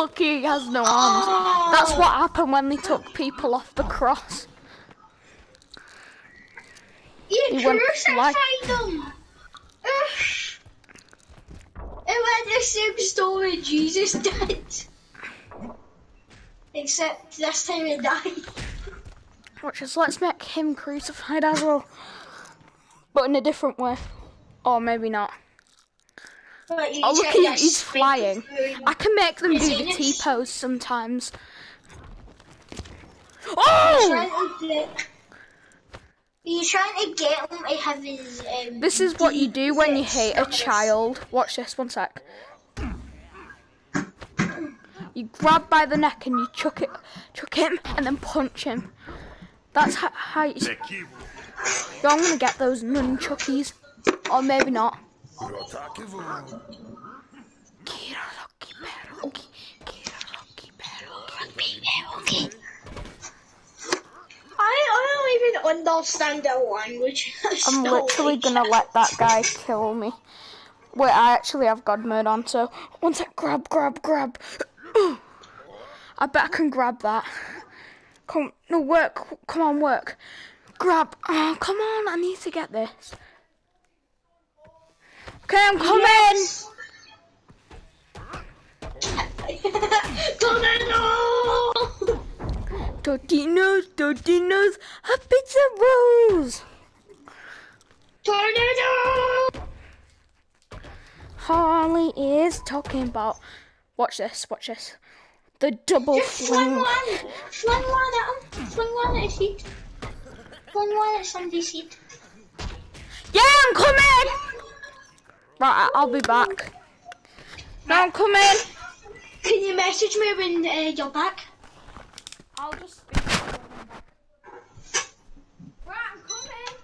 lucky he has no arms. That's what happened when they took people off the cross. You He went crucified like- them. It went the same story Jesus did. Except this time he died. Watch this. Let's make him crucified as well, but in a different way, or maybe not. But Oh look, check he, he's flying. I can make them Is do the T pose sometimes. Oh! Trying to get- You're trying to get him to have his. Um, This is what you do when you hate a child. Watch this, one sec. You grab by the neck and you chuck it, chuck him, and then punch him. That's how, how you. Yo, I'm gonna get those nunchuckies, or maybe not. Ataque voando. Kiroloki peroki, kiroloki peroki. I, I don't even understand the language. I'm literally gonna let that guy kill me. Wait, I actually have God mode on, so one sec. Grab, grab, grab. I bet I can grab that. Come, no work. Come on, work. Grab. Oh, come on. I need to get this. Okay, I'm coming. Tornado! Totinos, Totinos, a pizza rolls. Tornado! Harley is talking about. Watch this. Watch this. The double Just fling fling. one! Fling one at him! Fling one at his feet! Fling one at somebody's feet! Yeah, I'm coming. Right, I- I'll be back. Now I'm coming. Can you message me when uh, you're back? I'll just speak. Right, I'm coming.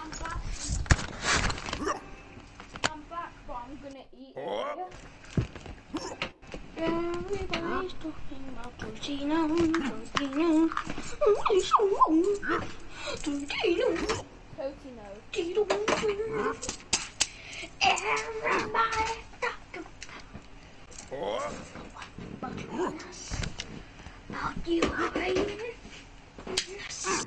I'm back. I'm back, but I'm gonna eat. Everybody's talking about Tortino, Tortino, Tortino, Totino. Tortino. Everybody talking about you, baby. Crazy.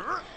When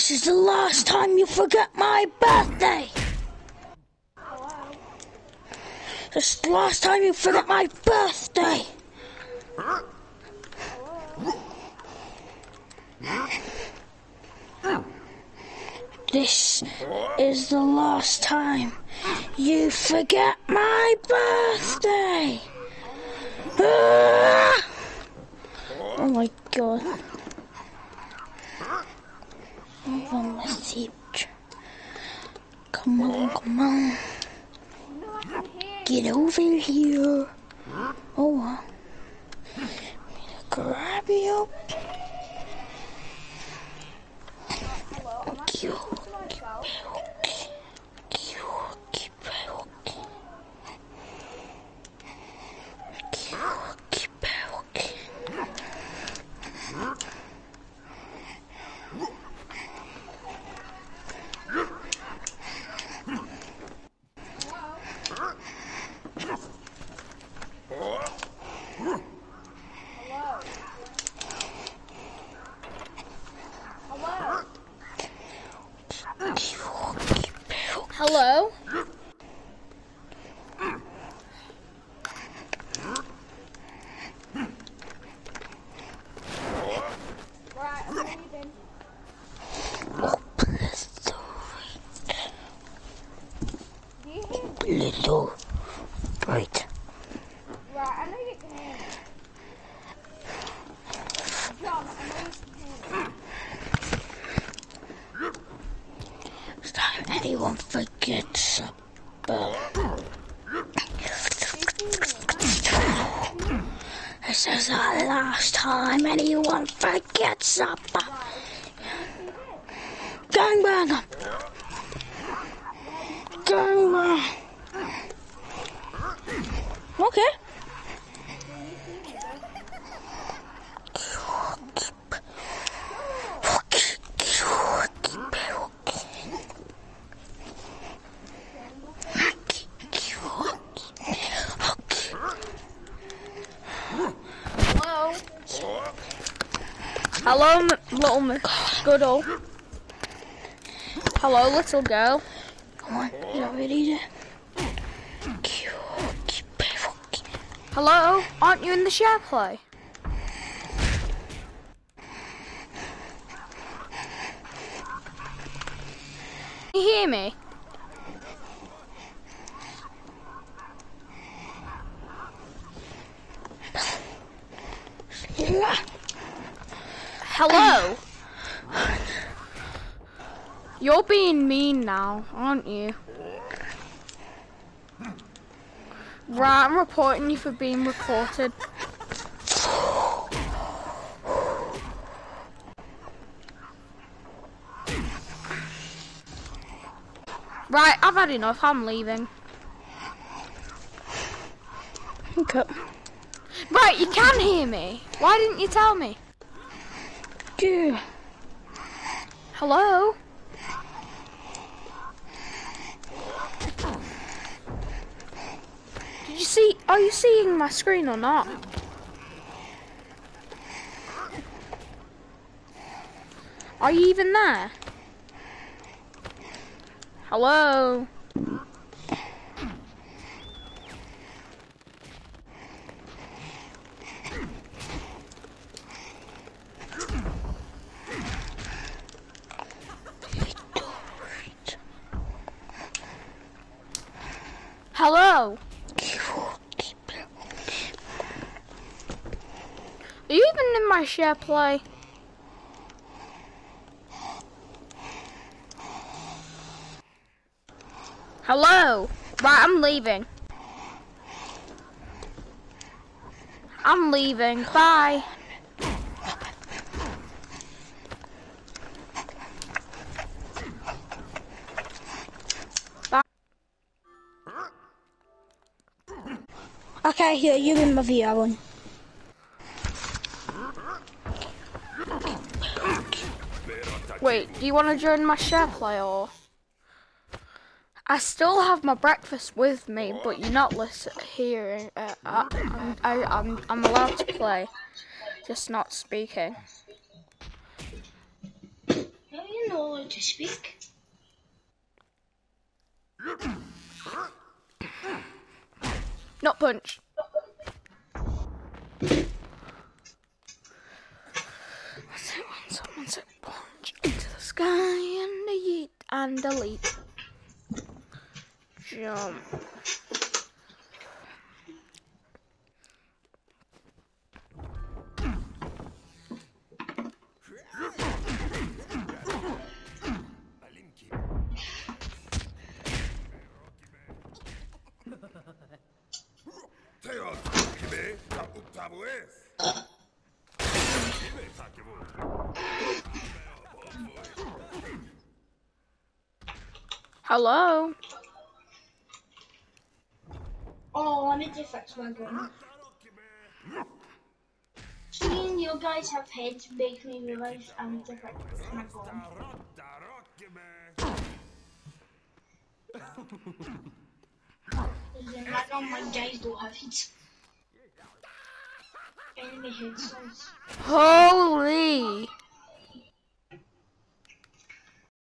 This is the last time you forget my birthday. This is the last time you forget my birthday. This is the last time you forget my birthday. Ah! Oh my god. Message. Come on, come on. Get over here. Oh, uh, grab you up. Cute. Hello? Right, I'm leaving. Do you hear me? Little. Right. Right, I know you can hear me. John, I know you can hear me. Time anyone forgets about. This is the time anyone forgets about. Hello? Little Miss Goodall. Hello, little girl. Come on, you ready to? Hello? Aren't you in the share play? Can you hear me? Hello? You're being mean now, aren't you? Right, I'm reporting you for being recorded. Right, I've had enough. I'm leaving. Okay. Right, you can hear me. Why didn't you tell me? Hello? Did you see? Are you seeing my screen or not? Are you even there? Hello? Are you even in my share play? Hello? Right, I'm leaving. I'm leaving. Bye. Okay, here, you're in my VR one. Wait, do you want to join my share play or? I still have my breakfast with me, but you're not listen hearing. Uh, I, I'm, I, I'm I'm allowed to play, just not speaking. No, you're know to speak. Not punch. What's it when someone said punch into the sky and a yeet and a leap. Jump. Uktabu es. Hello. Oh, I need to fix my gun. Seeing you guys have heads makes me realise I need to fix my gun. Because in my guys don't have heads. Enemy heads, size. Holy.